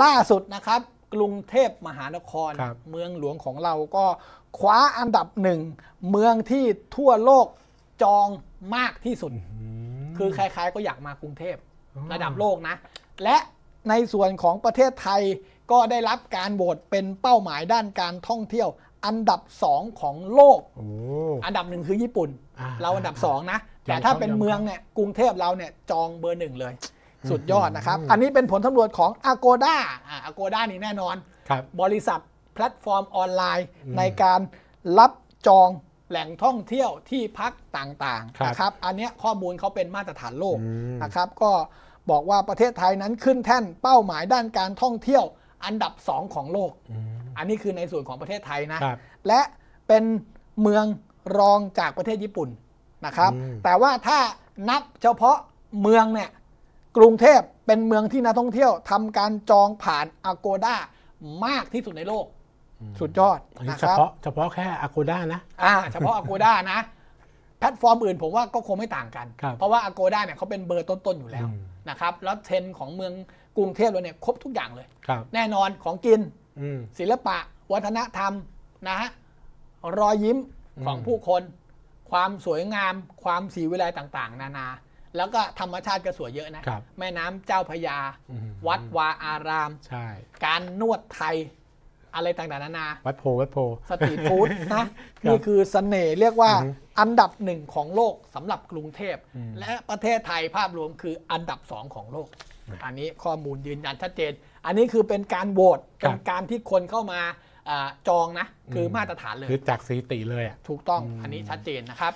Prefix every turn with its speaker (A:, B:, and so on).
A: ล่าสุดนะครับ กรุงเทพมหานคร
B: ครับ
A: เมืองหลวงของเราก็คว้าอันดับหนึ่ง เมืองที่ทั่วโลกจองมากที่สุด คือใครๆก็อยากมากรุงเทพ
B: อ๋อ
A: ระดับโลกนะ และในส่วนของประเทศไทยก็ได้รับการโหวตเป็นเป้าหมายด้านการท่องเที่ยว อันดับ2ของโลก
B: โอ้
A: อันดับหนึ่งคือญี่ปุ่น
B: อ่า
A: เราอันดับ2นะ
B: ยอม
A: แต่ถ้า
B: ครับ
A: เป็น
B: ยอม
A: เมือง
B: ครับ
A: เนี่ยกรุงเทพเราเนี่ยจองเบอร์หนึ่งเลย สุดยอดนะครับ
B: อืม
A: อันนี้เป็นผลสำรวจของ Agoda อ่า Agoda นี่แน่นอน
B: ครับ
A: บริษัทแพลตฟอร์มออนไลน์
B: อืม
A: ในการรับจองแหล่งท่องเที่ยวที่พักต่าง
B: ครับ
A: ๆนะครับ อันเนี้ยข้อมูลเขาเป็นมาตรฐานโลก
B: อืม
A: นะครับ ก็บอกว่าประเทศไทยนั้นขึ้นแท่นเป้าหมายด้านการท่องเที่ยวอันดับ 2 ของโลก
B: อืม
A: อันนี้คือในส่วนของประเทศไทยนะ
B: ครับ
A: และเป็นเมืองรองจากประเทศญี่ปุ่นนะครับ
B: อืม
A: แต่ว่าถ้านับเฉพาะเมืองเนี่ย กรุงเทพเป็นเมืองที่นักท่องเที่ยวทำการจองผ่าน Agoda มากที่สุดในโลก สุดยอด
B: อันนี้
A: นะ
B: เฉ
A: ครับ
B: พาะเฉพาะแค่อากูด้านะ
A: อ่าเฉพาะ Agoda นะ แพลตฟอร์มอื่นผมว่าก็คงไม่ต่างกัน
B: ครับ
A: เพราะว่า Agoda เนี่ยเขาเป็นเบอร์ต้น ๆ อยู่แล้ว
B: อืม
A: นะครับแล้วเทรนด์ของเมืองกรุงเทพเราเนี่ยครบทุกอย่างเลย
B: ครับ
A: แน่นอนของกิน
B: อืม
A: ศิลปะ วัฒนธรรมนะฮะรอยยิ้มของ
B: อืม
A: ผู้คน ความสวยงาม ความสีวิไลต่างๆ นานา แล้วก็ธรรมชาติก็สวยเยอะนะ
B: ครับ
A: แม่น้ำเจ้าพระยา
B: อืม
A: วัดวาอาราม
B: ใช่
A: การนวดไทย อะไรต่างๆนานา
B: วัดโพวัดโพ
A: สตรีทฟู้ดนะ นี่คือเสน่ห์เรียกว่า
B: อือฮึ
A: อันดับหนึ่งของโลกสำหรับกรุงเทพ
B: อืม
A: และประเทศไทยภาพรวมคืออันดับสองของโลก อันนี้ข้อมูลยืนยันชัดเจน อันนี้คือเป็นการโหวต
B: ครับ
A: เป็นการที่คนเข้ามาอาจองนะ คืออ
B: ม
A: มาตรฐานเลย
B: คือจากสถิติเลยอะ
A: ถูกต้องอันนี้ชัดเจนนะครับ